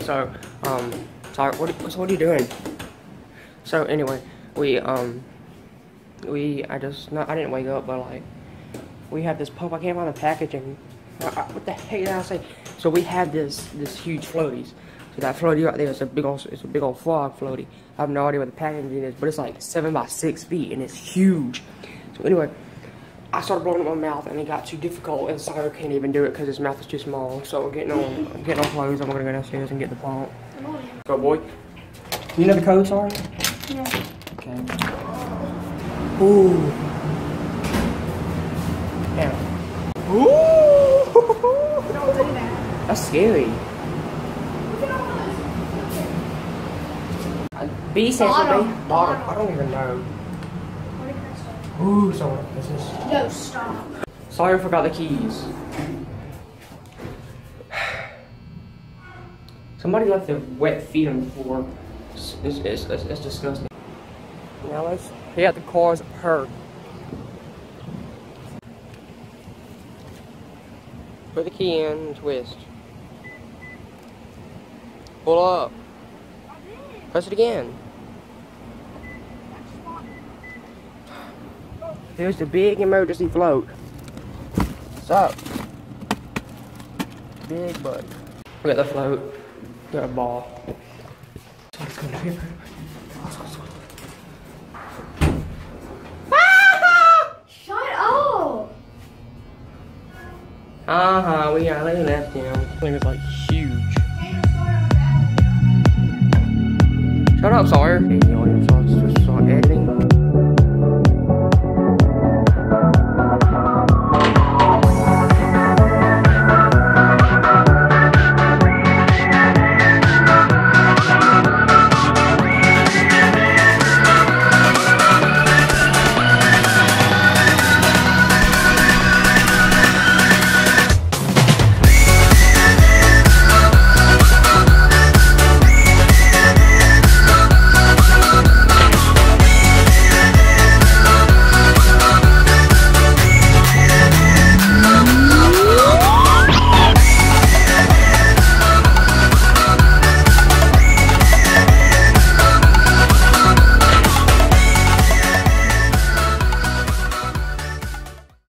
So, um, sorry, what, what are you doing? So anyway, we, um, we, I just, not, I didn't wake up, but like, we have this pump, I can't find the packaging. what the heck did I say? So we have this, this huge floaties. So that floaty right there is a big old, it's a big old frog floaty. I have no idea what the packaging is, but it's like seven by six feet and it's huge. So anyway, I started blowing up my mouth and it got too difficult and Sire can't even do it because his mouth is too small. So we're getting on getting on clothes. I'm gonna go downstairs and get the pump. Go boy. You know the code, Sire? Yeah. Okay. Ooh. Yeah. Ooh. That's scary. B stands for B. Bottom. Bottom. I don't even know. Ooh, someone. This is. No, stop. Sorry, I forgot the keys. Somebody left their wet feet on the floor. It's, it's, it's, it's, it's disgusting. Now let's hit out the cars hurt. Put the key in and twist. Pull up. Press it again. Here's the big emergency float. What's up? Big bud. Look at the float. Got a ball. So let's go here. Let's go, let's go. Shut up. Uh huh, we got they left him. I think it's like huge. Shut up, Sawyer.